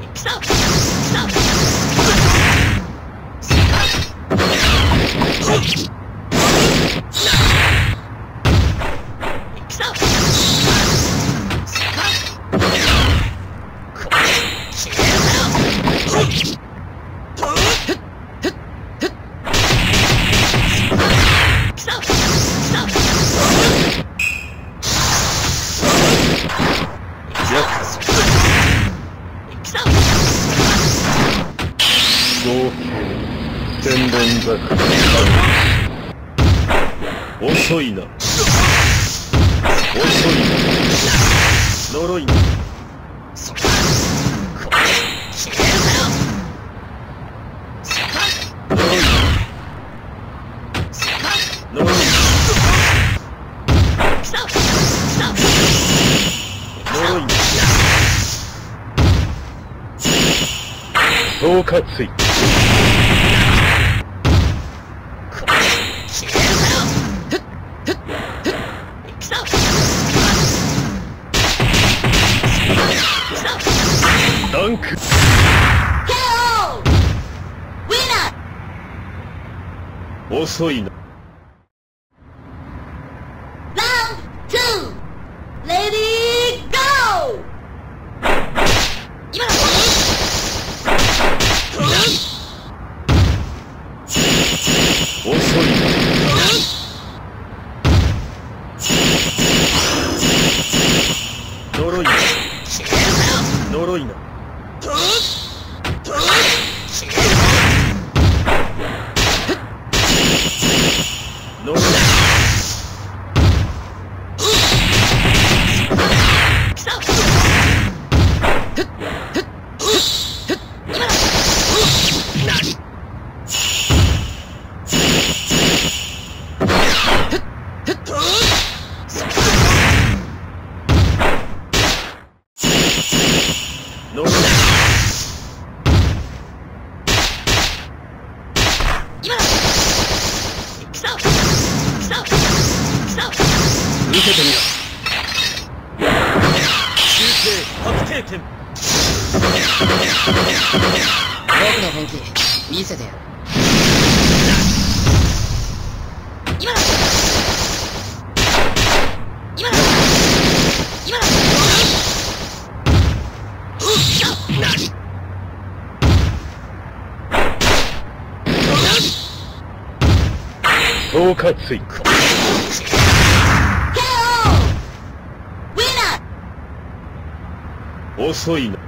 行くくぞ遅いな。呪いな。呪いな。呪いな遅いな。いな見せてみろ修正確定点僕の本気。見せてやる。今だ今だ遅いな。